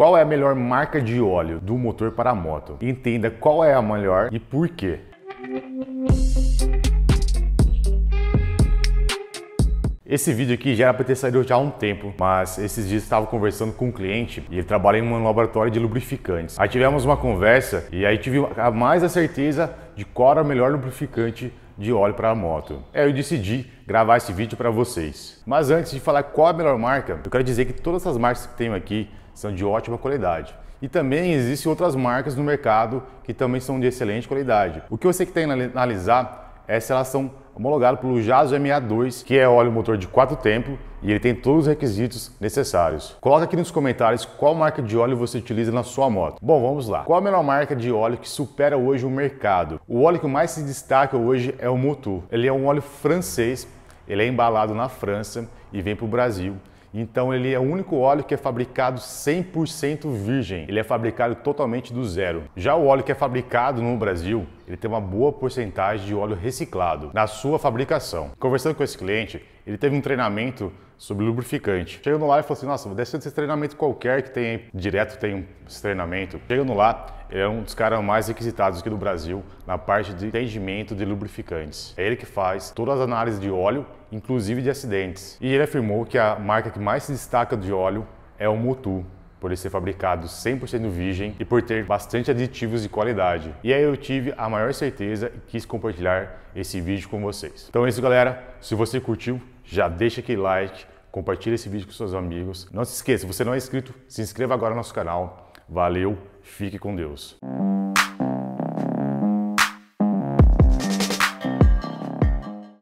Qual é a melhor marca de óleo do motor para a moto? Entenda qual é a melhor e por quê. Esse vídeo aqui já era para ter saído já há um tempo, mas esses dias estava conversando com um cliente e ele trabalha em um laboratório de lubrificantes. Aí tivemos uma conversa e aí tive mais a certeza de qual era o melhor lubrificante de óleo para a moto. Aí eu decidi gravar esse vídeo para vocês. Mas antes de falar qual é a melhor marca, eu quero dizer que todas as marcas que tenho aqui são de ótima qualidade. E também existem outras marcas no mercado que também são de excelente qualidade. O que você tem que analisar se elas são homologado pelo JASO MA2, que é óleo motor de quatro tempos e ele tem todos os requisitos necessários. Coloca aqui nos comentários qual marca de óleo você utiliza na sua moto. Bom, vamos lá. Qual a melhor marca de óleo que supera hoje o mercado? O óleo que mais se destaca hoje é o Motu. Ele é um óleo francês, ele é embalado na França e vem para o Brasil. Então ele é o único óleo que é fabricado 100% virgem. Ele é fabricado totalmente do zero. Já o óleo que é fabricado no Brasil, ele tem uma boa porcentagem de óleo reciclado na sua fabricação. Conversando com esse cliente, ele teve um treinamento sobre lubrificante. Chegando lá e falou assim, nossa, deve ser esse treinamento qualquer que tem direto tem esse treinamento. Chegando lá, ele é um dos caras mais requisitados aqui do Brasil na parte de entendimento de lubrificantes. É ele que faz todas as análises de óleo, inclusive de acidentes. E ele afirmou que a marca que mais se destaca de óleo é o Motu por ele ser fabricado 100% virgem e por ter bastante aditivos de qualidade. E aí eu tive a maior certeza e quis compartilhar esse vídeo com vocês. Então é isso, galera. Se você curtiu, já deixa aquele like, compartilha esse vídeo com seus amigos. Não se esqueça, se você não é inscrito, se inscreva agora no nosso canal. Valeu, fique com Deus.